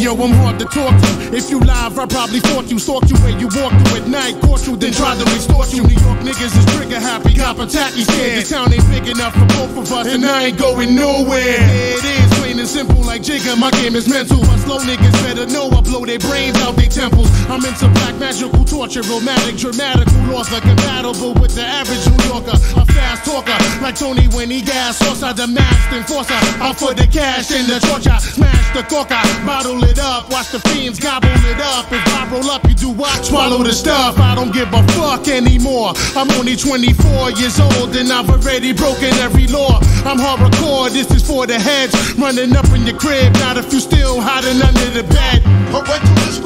yo, I'm hard to talk to. If you live, I probably fought you, stalked you where you walked through at night, caught you, then tried to extort you. New York niggas is trigger happy, cop a tacky scared. The town ain't big enough for both of us, and I ain't going nowhere. Jigga. My game is mental. But slow niggas better know I blow their brains out their temples. I'm into black magical torture, romantic, dramatical author, compatible with the average New Yorker. A fast talker, like Tony when he gas, outside the masked enforcer. I'm for the cash and the torture. Smash the coca, bottle it up, watch the fiends gobble it up. If I roll up, you do what? Swallow the stuff. I don't give a fuck anymore. I'm only 24 years old and I've already broken every law. I'm hardcore, this is for the heads. Running up in your crib, not if you still hiding under the bed. Parental discretion advised.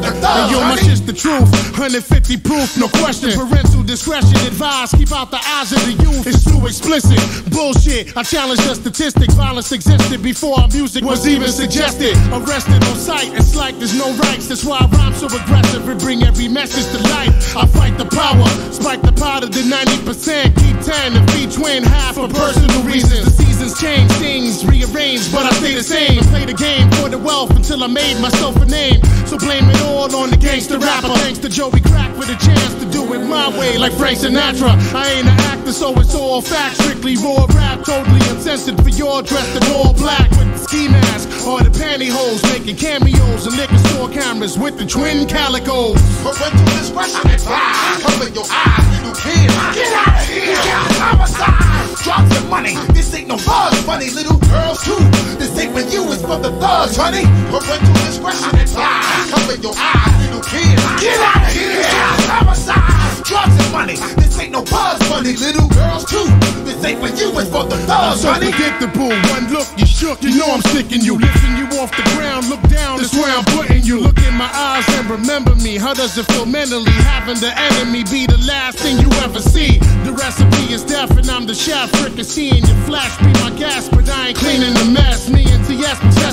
The thugs. Yo, my shit's the truth. 150 proof, no question. Parental discretion advised. Keep out the eyes of the youth. It's too explicit. Bullshit. I challenge the statistic. Violence existed before our music was even suggested. Arrested on sight. It's like there's no rights. That's why I rhyme so aggressive and bring every message to light. I fight the power. Spike the pot of the 90%. Keep 10 and feed twin half for personal reasons. The seasons change, things rearrange, wealth until I made myself a name. So blame it all on the gangster rapper. Thanks to Joey Crack for the chance to do it my way, like Frank Sinatra. I ain't an actor, so it's all fact. Strictly raw rap, totally uncensored for your dressed in all black with the ski mask or the pantyhose, making cameos and liquor store cameras with the twin calicos. Parental discretion advised. Cover your eyes, little kids. Get out of here. Homicide. Drugs and money. This ain't no buzz money. Little for you, it's for the thugs, honey. Parental discretion advised. Cover your eyes, little kids. Get out of here. Homicide. Drugs and money. This ain't no buzz money. Little girls too. This ain't for you, it's for the thugs, So honey. predictable, one look, you shook, you know I'm sticking you. Lifting you off the ground, look down, this where I'm putting you. Look in my eyes and remember me. How does it feel mentally? Having the enemy be the last thing you ever see. The recipe is death, and I'm the chef. Fricasseeing your flash, be my gas, but I ain't cleaning the mess.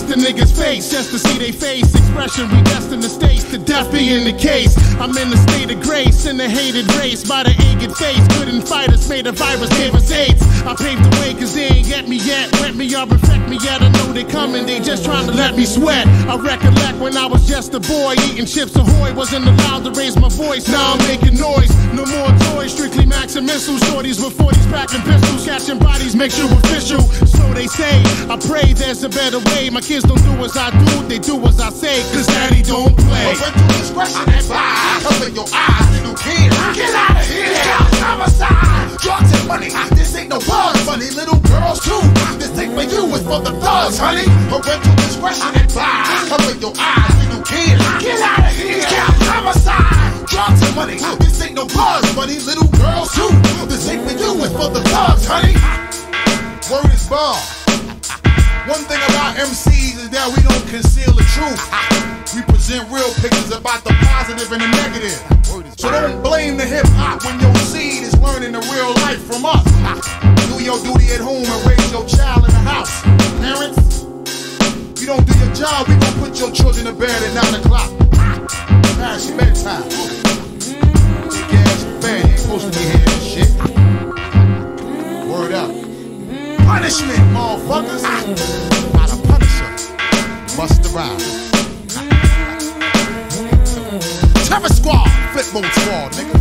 The niggas' face, just to see they face expression. We destined the states to death being the case. I'm in the state of grace, in the hated race by the aged face. Couldn't fight us, made a virus, gave us AIDS. I paved the way, cause they ain't get me yet. Wet me up, infect me yet. I know they coming, they just trying to let me sweat. I recollect when I was just a boy, eating chips ahoy. Wasn't allowed to raise my voice, now I'm making noise. No more toys, strictly Macs and missiles. Shorties with 40s packing pistols, catching bodies makes you official. So they say, I pray there's a better way. My kids don't do as I do, they do as I say, cause daddy don't play. Parental discretion advised. Cover your eyes, little kids. Get out of here. Homicide. Drugs and money. This ain't no buzz money. Little girls too. This ain't for you, it's for the thugs, honey. Parental discretion advised. Cover your eyes, little kids. Get out of here. Homicide. Drugs and money. This ain't no buzz money. Little girls too. This ain't for you, it's for the thugs, honey. Word is bond. One thing about MCs is that we don't conceal the truth. We present real pictures about the positive and the negative. So don't blame the hip hop when your seed is learning the real life from us. Do your duty at home and raise your child in the house. Parents, you don't do your job, we gon' put your children to bed at 9 o'clock. Past bedtime. Big ass bed, ain't supposed to be here and shit. Word up. Punishment, motherfuckers. Busta Rhymes. Terror Squad, Flipmode Squad, nigga.